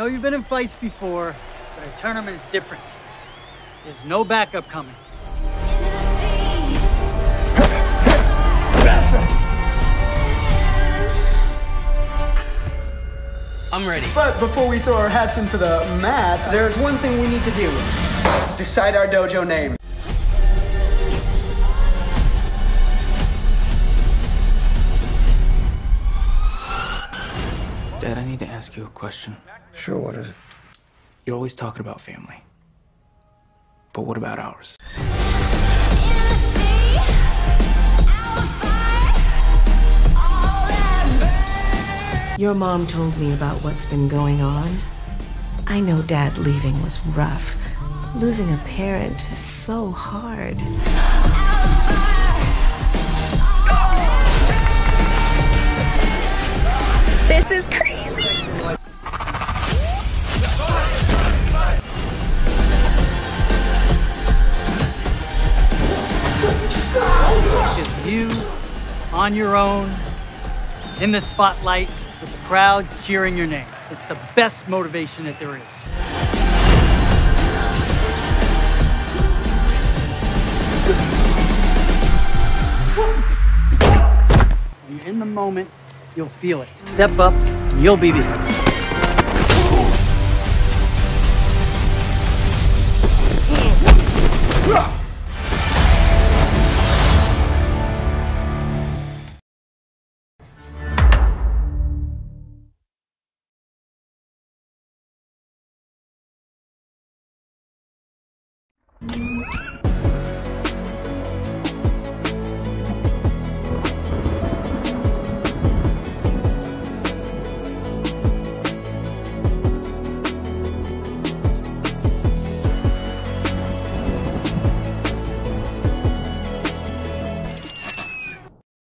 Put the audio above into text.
know you've been in fights before, but a tournament is different. There's no backup coming. I'm ready. But before we throw our hats into the mat, there's one thing we need to do. Decide our dojo name. Dad, I need to ask you a question. Sure, what is it? You're always talking about family. But what about ours? Your mom told me about what's been going on. I know dad leaving was rough. Losing a parent is so hard. This is crazy. On your own, in the spotlight, with the crowd cheering your name. It's the best motivation that there is. When you're in the moment, you'll feel it. Step up, and you'll be the Ugh.